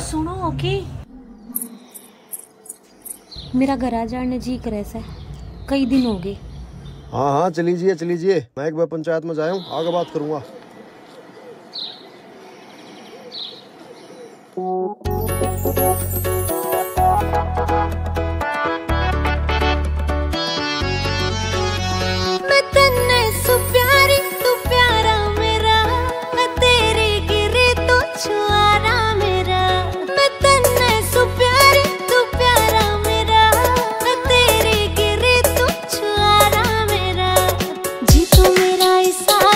सुनो ओके मेरा घर आ जाने जी करे सर कई दिन हो गए। हाँ हाँ चली जाइए चली मैं एक बार पंचायत में जाऊँ आगे बात करूँगा। ऐसा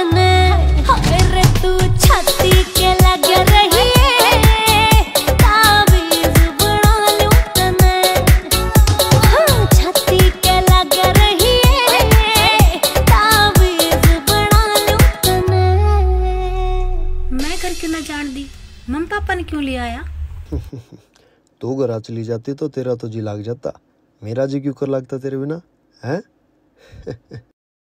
कि जान दी? मम पापा ने क्यों ले आया? तू घर चली जाती तो तेरा तो जी लाग जाता। मेरा जी क्यों कर लगता तेरे बिना, है?